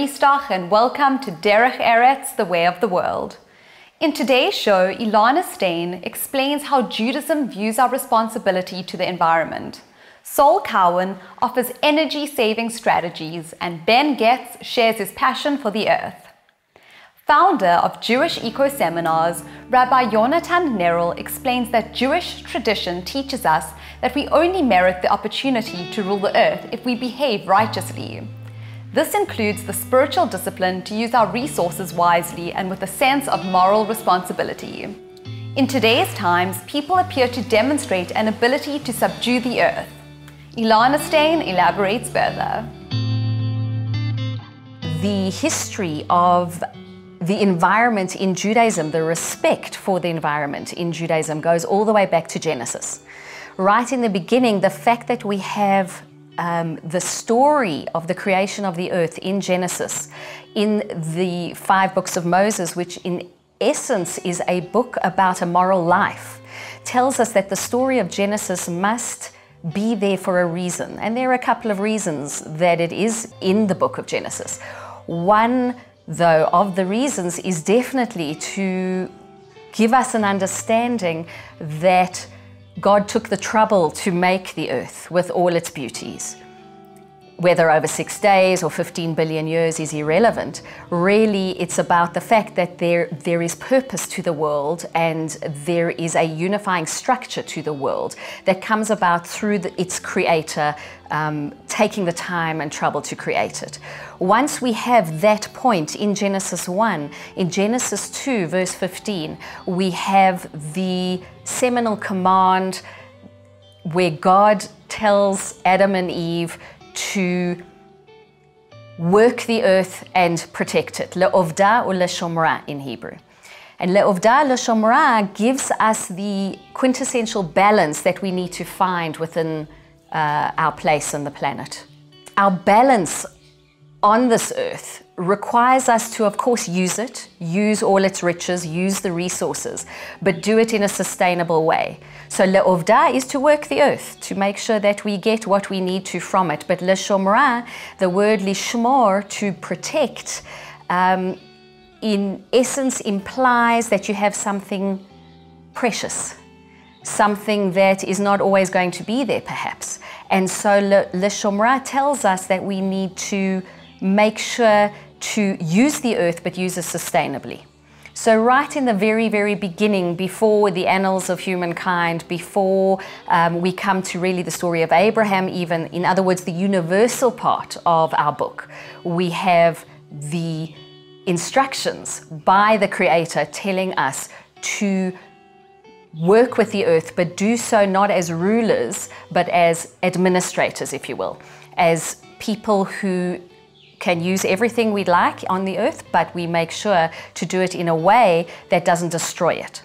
Romy Stoch, and welcome to Derech Eretz, the way of the world. In today's show, Ilana Steyn explains how Judaism views our responsibility to the environment. Sol Cowan offers energy saving strategies, and Ben Getz shares his passion for the earth. Founder of Jewish Eco Seminars, Rabbi Yonatan Neril explains that Jewish tradition teaches us that we only merit the opportunity to rule the earth if we behave righteously. This includes the spiritual discipline to use our resources wisely and with a sense of moral responsibility. In today's times, people appear to demonstrate an ability to subdue the earth. Ilana Steyn elaborates further. The history of the environment in Judaism, the respect for the environment in Judaism goes all the way back to Genesis. Right in the beginning, the fact that we have um, the story of the creation of the earth in Genesis, in the five books of Moses, which in essence is a book about a moral life, tells us that the story of Genesis must be there for a reason. And there are a couple of reasons that it is in the book of Genesis. One though, of the reasons is definitely to give us an understanding that God took the trouble to make the earth with all its beauties whether over six days or 15 billion years is irrelevant. Really, it's about the fact that there, there is purpose to the world and there is a unifying structure to the world that comes about through the, its creator um, taking the time and trouble to create it. Once we have that point in Genesis 1, in Genesis 2, verse 15, we have the seminal command where God tells Adam and Eve to work the earth and protect it. Le'ovda or le'shomra in Hebrew. And le'ovda le'shomra gives us the quintessential balance that we need to find within uh, our place on the planet. Our balance on this earth requires us to, of course, use it, use all its riches, use the resources, but do it in a sustainable way. So le'ovda is to work the earth, to make sure that we get what we need to from it. But le le'shomra, the word lishmor, to protect, um, in essence implies that you have something precious, something that is not always going to be there, perhaps. And so le, tells us that we need to make sure to use the earth but use it sustainably. So, right in the very, very beginning, before the annals of humankind, before um, we come to really the story of Abraham, even, in other words, the universal part of our book, we have the instructions by the Creator telling us to work with the earth, but do so not as rulers, but as administrators, if you will, as people who can use everything we'd like on the earth, but we make sure to do it in a way that doesn't destroy it.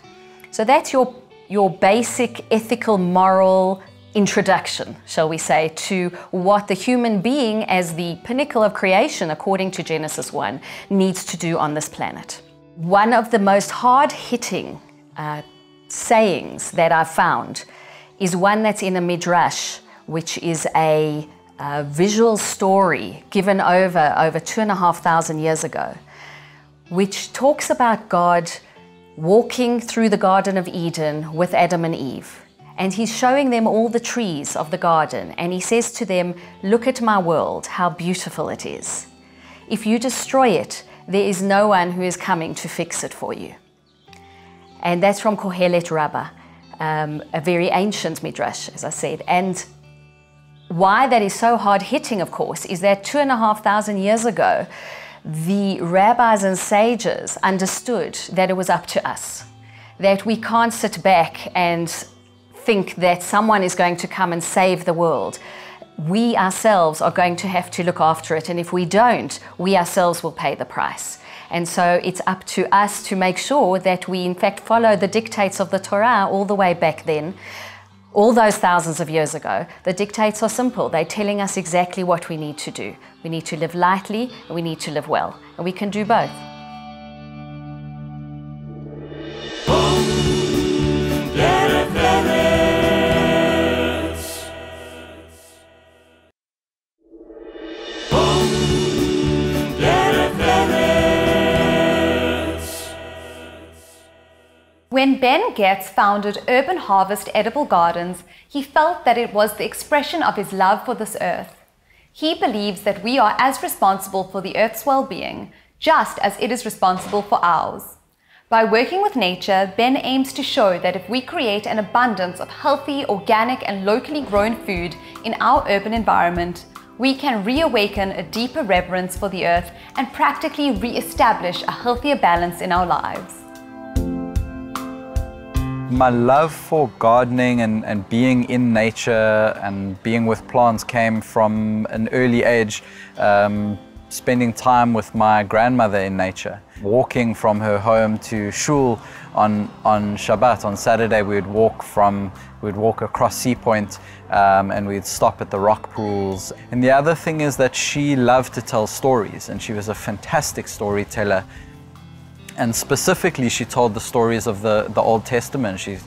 So that's your, your basic ethical, moral introduction, shall we say, to what the human being, as the pinnacle of creation, according to Genesis 1, needs to do on this planet. One of the most hard hitting uh, sayings that I've found is one that's in a midrash, which is a a visual story given over over two and a half thousand years ago, which talks about God walking through the Garden of Eden with Adam and Eve. And he's showing them all the trees of the garden, and he says to them, Look at my world, how beautiful it is. If you destroy it, there is no one who is coming to fix it for you. And that's from Kohelet Rabbah, um, a very ancient midrash, as I said. And why that is so hard hitting, of course, is that two and a half thousand years ago, the rabbis and sages understood that it was up to us, that we can't sit back and think that someone is going to come and save the world. We ourselves are going to have to look after it, and if we don't, we ourselves will pay the price. And so it's up to us to make sure that we, in fact, follow the dictates of the Torah all the way back then, all those thousands of years ago, the dictates are simple. They're telling us exactly what we need to do. We need to live lightly and we need to live well. And we can do both. Getz founded Urban Harvest Edible Gardens, he felt that it was the expression of his love for this earth. He believes that we are as responsible for the earth's well being, just as it is responsible for ours. By working with nature, Ben aims to show that if we create an abundance of healthy, organic, and locally grown food in our urban environment, we can reawaken a deeper reverence for the earth and practically re establish a healthier balance in our lives. My love for gardening and, and being in nature and being with plants came from an early age, um, spending time with my grandmother in nature. Walking from her home to shul on, on Shabbat, on Saturday, we would walk from, we'd walk across Sea Point um, and we'd stop at the rock pools. And the other thing is that she loved to tell stories and she was a fantastic storyteller. And specifically, she told the stories of the, the Old Testament. She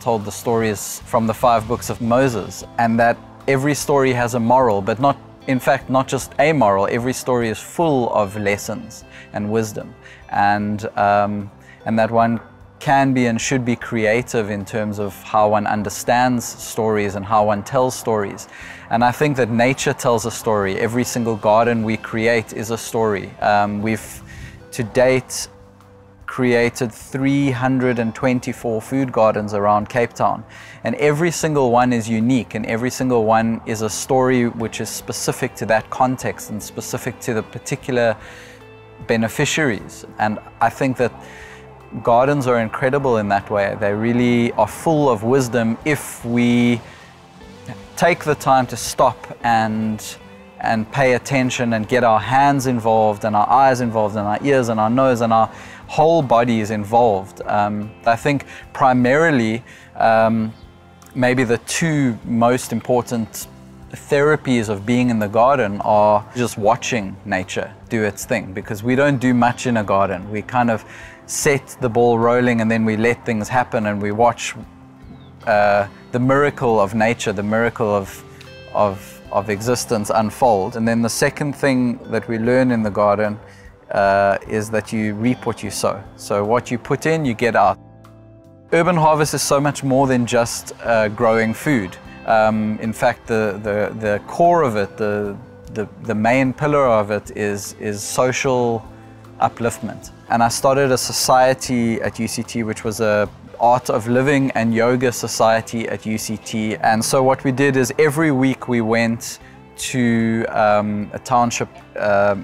told the stories from the five books of Moses, and that every story has a moral, but not, in fact, not just a moral. Every story is full of lessons and wisdom, and, um, and that one can be and should be creative in terms of how one understands stories and how one tells stories. And I think that nature tells a story. Every single garden we create is a story. Um, we've to date created 324 food gardens around Cape Town. And every single one is unique and every single one is a story which is specific to that context and specific to the particular beneficiaries. And I think that gardens are incredible in that way. They really are full of wisdom if we take the time to stop and and pay attention and get our hands involved and our eyes involved and our ears and our nose and our whole body is involved. Um, I think primarily, um, maybe the two most important therapies of being in the garden are just watching nature do its thing because we don't do much in a garden. We kind of set the ball rolling and then we let things happen and we watch uh, the miracle of nature, the miracle of, of, of existence unfold. And then the second thing that we learn in the garden uh, is that you reap what you sow. So what you put in, you get out. Urban harvest is so much more than just uh, growing food. Um, in fact, the, the, the core of it, the, the, the main pillar of it is, is social upliftment. And I started a society at UCT, which was a art of living and yoga society at UCT. And so what we did is every week we went to um, a township, uh,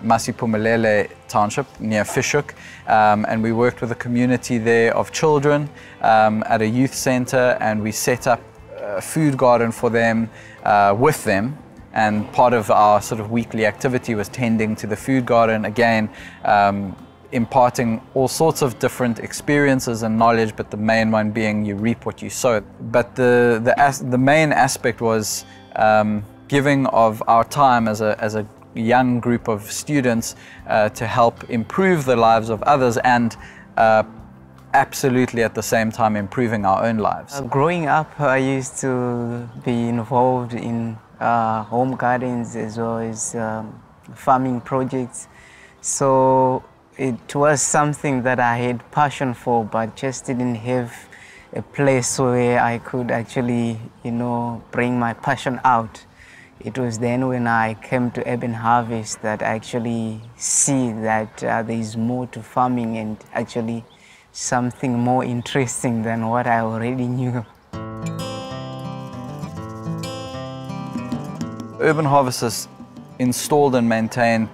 township near Fish Hoek, um, and we worked with a community there of children um, at a youth center, and we set up a food garden for them uh, with them. And part of our sort of weekly activity was tending to the food garden again, um, imparting all sorts of different experiences and knowledge, but the main one being you reap what you sow. But the the, the main aspect was um, giving of our time as a, as a young group of students uh, to help improve the lives of others and uh, absolutely at the same time improving our own lives. Uh, growing up, I used to be involved in uh, home gardens as well as um, farming projects. So it was something that I had passion for, but just didn't have a place where I could actually, you know, bring my passion out. It was then when I came to Urban Harvest that I actually see that uh, there is more to farming and actually something more interesting than what I already knew. Urban Harvest has installed and maintained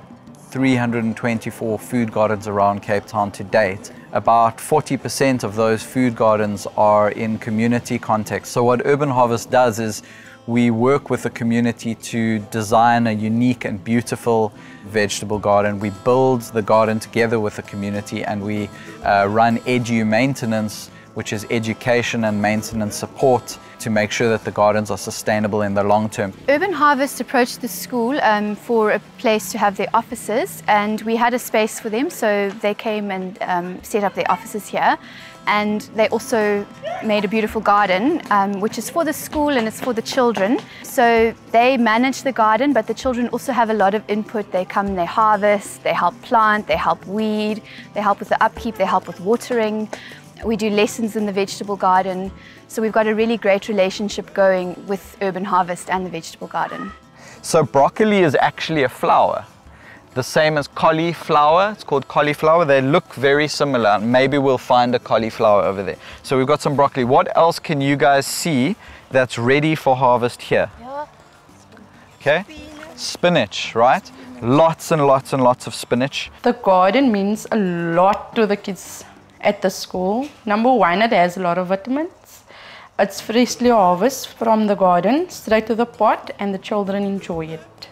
324 food gardens around Cape Town to date. About 40% of those food gardens are in community context. So what Urban Harvest does is we work with the community to design a unique and beautiful vegetable garden. We build the garden together with the community and we uh, run edu maintenance, which is education and maintenance support to make sure that the gardens are sustainable in the long term. Urban Harvest approached the school um, for a place to have their offices and we had a space for them so they came and um, set up their offices here and they also made a beautiful garden um, which is for the school and it's for the children so they manage the garden but the children also have a lot of input they come they harvest they help plant they help weed they help with the upkeep they help with watering We do lessons in the vegetable garden. So we've got a really great relationship going with Urban Harvest and the vegetable garden. So broccoli is actually a flower, the same as cauliflower. It's called cauliflower. They look very similar. Maybe we'll find a cauliflower over there. So we've got some broccoli. What else can you guys see that's ready for harvest here? Okay, spinach, right? Lots and lots and lots of spinach. The garden means a lot to the kids at the school. Number one, it has a lot of vitamins. It's freshly harvested from the garden, straight to the pot, and the children enjoy it.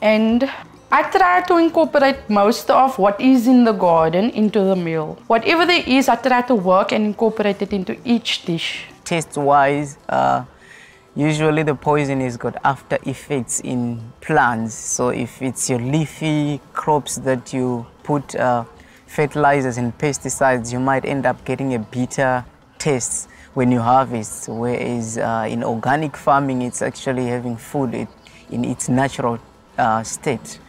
And I try to incorporate most of what is in the garden into the meal. Whatever there is, I try to work and incorporate it into each dish. Taste-wise, uh, usually the poison has got after effects in plants. So if it's your leafy crops that you put uh, fertilizers and pesticides, you might end up getting a bitter taste when you harvest. Whereas uh, in organic farming, it's actually having food in its natural uh, state.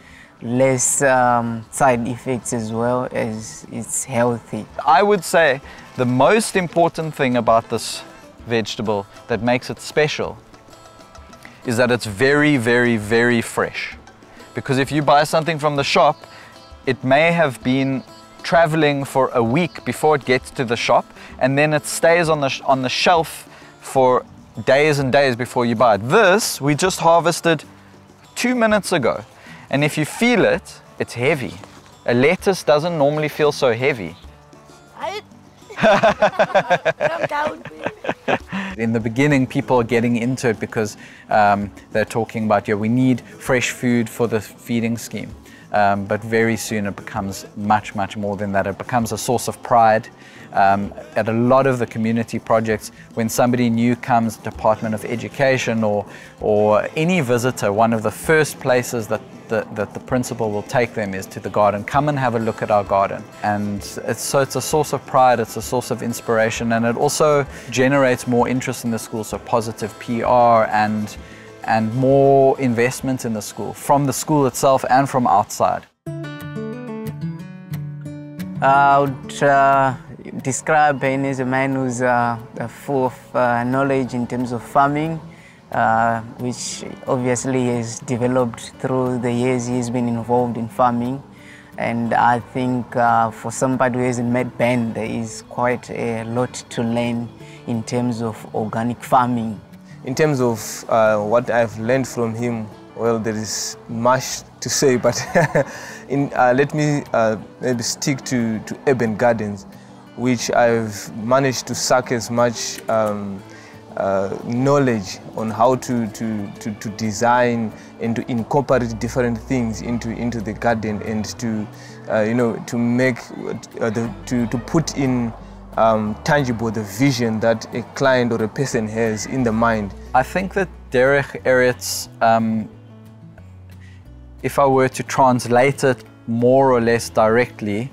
Less um, side effects as well as it's healthy. I would say the most important thing about this vegetable that makes it special is that it's very, very, very fresh. Because if you buy something from the shop, it may have been traveling for a week before it gets to the shop, and then it stays on the, on the shelf for days and days before you buy it. This, we just harvested two minutes ago. And if you feel it, it's heavy. A lettuce doesn't normally feel so heavy. In the beginning, people are getting into it because um, they're talking about, yeah, we need fresh food for the feeding scheme. Um, but very soon it becomes much, much more than that. It becomes a source of pride. Um, at a lot of the community projects, when somebody new comes, Department of Education or, or any visitor, one of the first places that the, that the principal will take them is to the garden. Come and have a look at our garden. And it's, so it's a source of pride, it's a source of inspiration, and it also generates more interest in the school, so positive PR and, and more investment in the school, from the school itself and from outside. I would uh, describe Ben as a man who's uh, full of uh, knowledge in terms of farming, uh, which obviously has developed through the years he's been involved in farming. And I think uh, for somebody who hasn't met Ben, there is quite a lot to learn in terms of organic farming. In terms of uh, what I've learned from him, well, there is much to say, but in, uh, let me uh, maybe stick to, to urban gardens, which I've managed to suck as much um, uh, knowledge on how to, to, to, to, design and to incorporate different things into, into the garden and to, uh, you know, to make, uh, the, to, to put in um, tangible the vision that a client or a person has in the mind. I think that Derech Eretz, um, if I were to translate it more or less directly,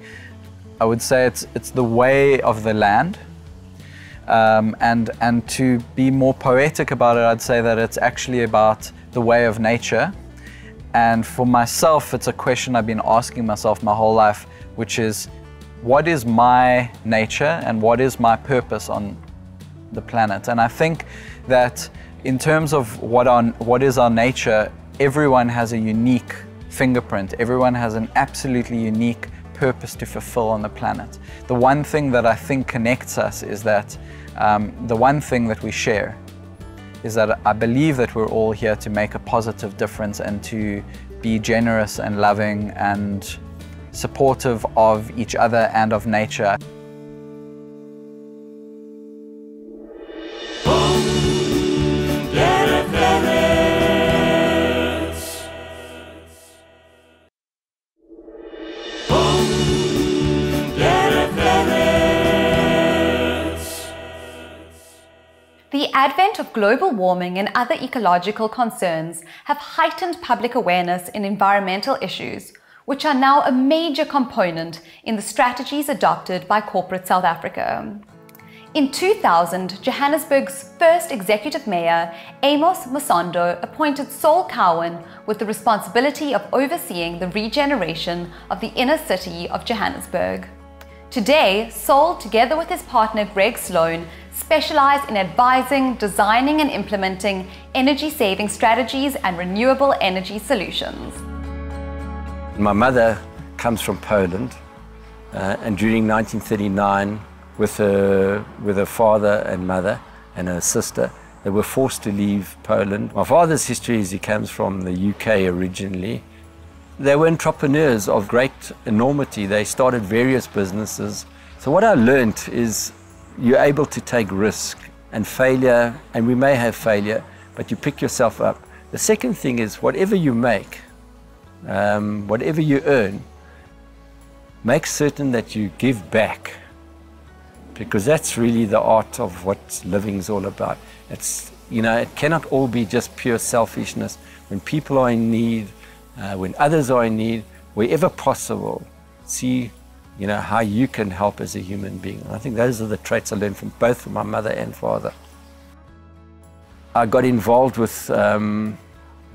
I would say it's, it's the way of the land. Um, and, and to be more poetic about it, I'd say that it's actually about the way of nature. And for myself, it's a question I've been asking myself my whole life, which is what is my nature and what is my purpose on the planet? And I think that in terms of what, our, what is our nature, everyone has a unique fingerprint. Everyone has an absolutely unique purpose to fulfill on the planet. The one thing that I think connects us is that um, the one thing that we share is that I believe that we're all here to make a positive difference and to be generous and loving and supportive of each other and of nature. Global warming and other ecological concerns have heightened public awareness in environmental issues, which are now a major component in the strategies adopted by corporate South Africa. In 2000, Johannesburg's first executive mayor, Amos Masondo, appointed Sol Cowan with the responsibility of overseeing the regeneration of the inner city of Johannesburg. Today, Sol, together with his partner Greg Sloan, specialize in advising, designing, and implementing energy saving strategies and renewable energy solutions. My mother comes from Poland, uh, and during 1939, with her, with her father and mother and her sister, they were forced to leave Poland. My father's history is he comes from the UK originally, they were entrepreneurs of great enormity. They started various businesses. So what I learned is you're able to take risk and failure, and we may have failure, but you pick yourself up. The second thing is whatever you make, um, whatever you earn, make certain that you give back because that's really the art of what living is all about. It's, you know, it cannot all be just pure selfishness. When people are in need, uh, when others are in need, wherever possible, see you know, how you can help as a human being. And I think those are the traits I learned from both from my mother and father. I got involved with um,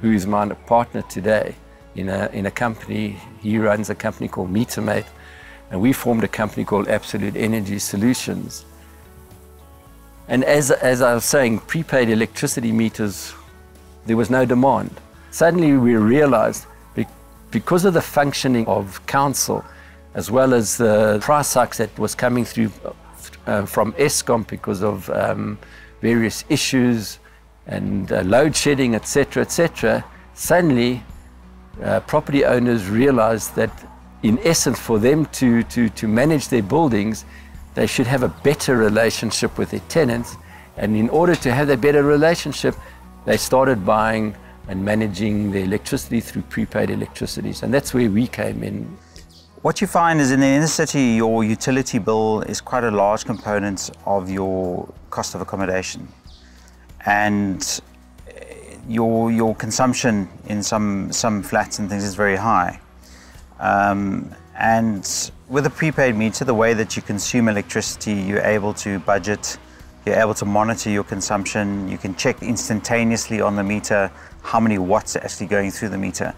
who is my partner today in a, in a company. He runs a company called MeterMate, and we formed a company called Absolute Energy Solutions. And as, as I was saying, prepaid electricity meters, there was no demand. Suddenly we realized because of the functioning of council, as well as the price hikes that was coming through uh, from Eskom because of um, various issues and uh, load shedding, etc., etc., suddenly uh, property owners realized that in essence for them to, to, to manage their buildings, they should have a better relationship with their tenants. And in order to have that better relationship, they started buying and managing the electricity through prepaid electricities. And that's where we came in. What you find is in the inner city, your utility bill is quite a large component of your cost of accommodation. And eh, your, your consumption in some, some flats and things is very high. Um, and with a prepaid meter, the way that you consume electricity, you're able to budget, you're able to monitor your consumption, you can check instantaneously on the meter how many watts are actually going through the meter.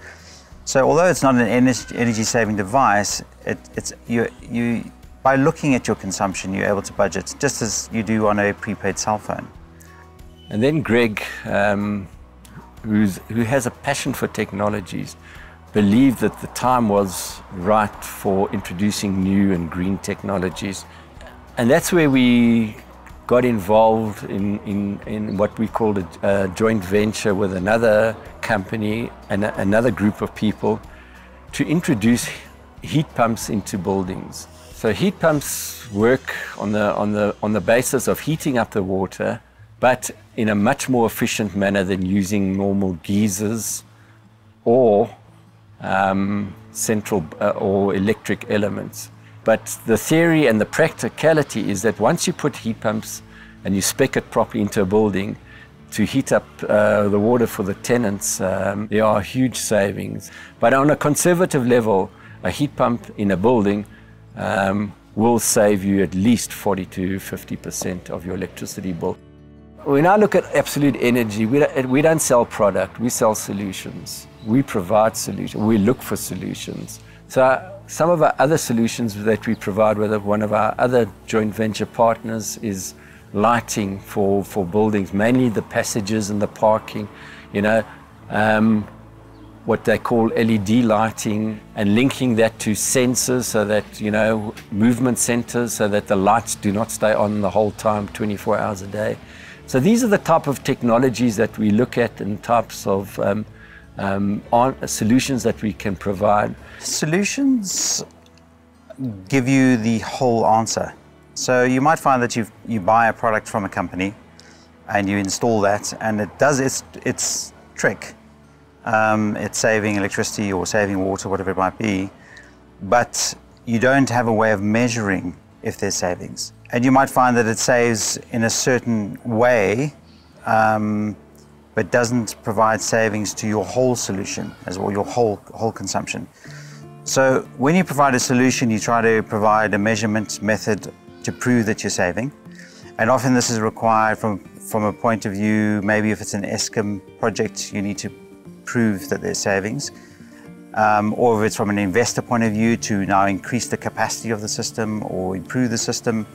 So although it's not an energy saving device, it, it's you, you, by looking at your consumption, you're able to budget just as you do on a prepaid cell phone. And then Greg, um, who has a passion for technologies, believed that the time was right for introducing new and green technologies. And that's where we got involved in, in, in what we called a, a joint venture with another company and a, another group of people to introduce heat pumps into buildings. So heat pumps work on the, on, the, on the basis of heating up the water, but in a much more efficient manner than using normal geysers or um, central uh, or electric elements. But the theory and the practicality is that once you put heat pumps and you spec it properly into a building to heat up uh, the water for the tenants, um, there are huge savings. But on a conservative level, a heat pump in a building um, will save you at least 40 to 50% of your electricity bill. When I look at Absolute Energy, we don't, we don't sell product, we sell solutions. We provide solutions, we look for solutions. So some of our other solutions that we provide with one of our other joint venture partners is lighting for, for buildings, mainly the passages and the parking, you know, um, what they call LED lighting and linking that to sensors so that, you know, movement sensors so that the lights do not stay on the whole time, 24 hours a day. So these are the type of technologies that we look at and types of um, um, solutions that we can provide. Solutions give you the whole answer. So you might find that you you buy a product from a company and you install that and it does its, its trick. Um, it's saving electricity or saving water, whatever it might be, but you don't have a way of measuring if there's savings. And you might find that it saves in a certain way, um, but doesn't provide savings to your whole solution as well, your whole, whole consumption. So when you provide a solution, you try to provide a measurement method to prove that you're saving. And often this is required from, from a point of view, maybe if it's an Eskom project, you need to prove that there's savings. um, or if it's from an investor point of view to now increase the capacity of the system or improve the system,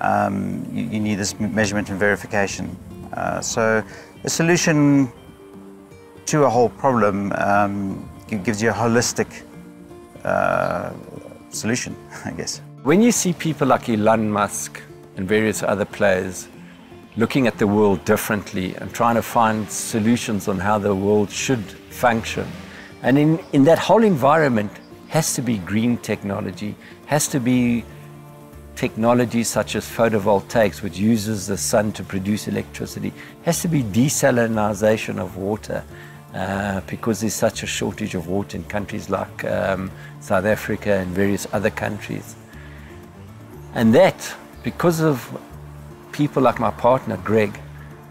um, you, you, need this measurement and verification. Uh, so a solution to a whole problem um, gives you a holistic uh, solution, I guess. When you see people like Elon Musk and various other players looking at the world differently and trying to find solutions on how the world should function, and in, in that whole environment has to be green technology, has to be technology such as photovoltaics, which uses the sun to produce electricity, has to be desalinization of water. Uh, because there's such a shortage of water in countries like um, South Africa and various other countries. And that, because of people like my partner, Greg,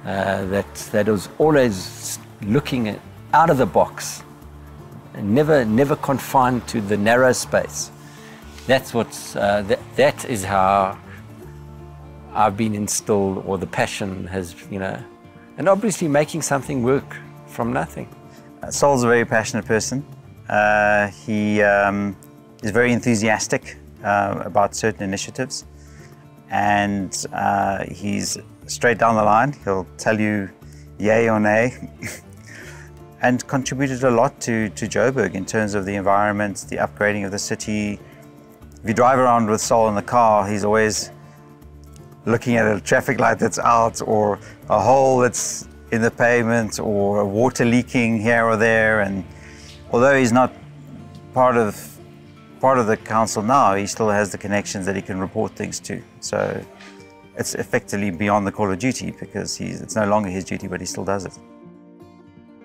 uh, that, that was always looking at, out of the box, and never, never confined to the narrow space. That's what's, uh, that, that is how I've been instilled, or the passion has, you know, and obviously making something work from nothing. Uh, Sol's a very passionate person. Uh, he um, is very enthusiastic uh, about certain initiatives, and uh, he's straight down the line. He'll tell you yay or nay, and contributed a lot to, to Joburg in terms of the environment, the upgrading of the city. If you drive around with Sol in the car, he's always looking at a traffic light that's out or a hole that's in the pavement or a water leaking here or there. And although he's not part of part of the council now, he still has the connections that he can report things to. So it's effectively beyond the call of duty because it's no longer his duty, but he still does it.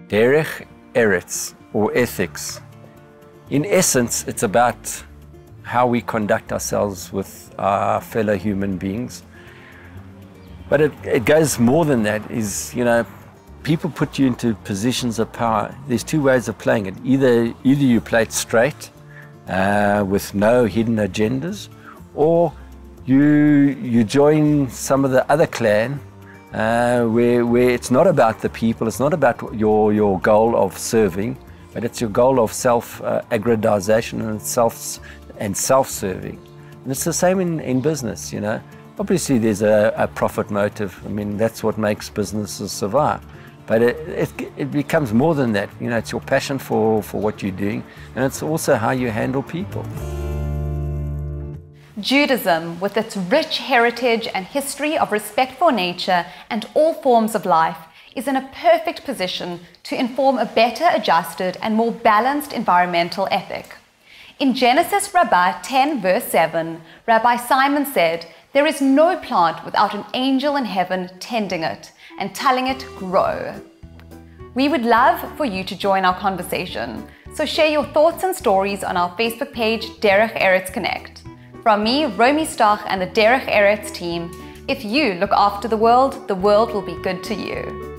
Derech Eretz, or ethics. In essence, it's about how we conduct ourselves with our fellow human beings but it, it goes more than that is, you know, people put you into positions of power. There's two ways of playing it. Either, either you play it straight uh, with no hidden agendas, or you, you join some of the other clan uh, where, where it's not about the people, it's not about your, your goal of serving, but it's your goal of self-aggrandization uh, and self and self-serving. And it's the same in, in business, you know. Obviously, there's a, a, profit motive. I mean, that's what makes businesses survive. But it, it, it, becomes more than that. You know, it's your passion for, for what you're doing, and it's also how you handle people. Judaism, with its rich heritage and history of respect for nature and all forms of life, is in a perfect position to inform a better adjusted and more balanced environmental ethic. In Genesis Rabbah 10, verse 7, Rabbi Simon said, there is no plant without an angel in heaven tending it and telling it grow. We would love for you to join our conversation, so share your thoughts and stories on our Facebook page Derech Eretz Connect. From me, Romy Stoch and the Derech Eretz team, if you look after the world, the world will be good to you.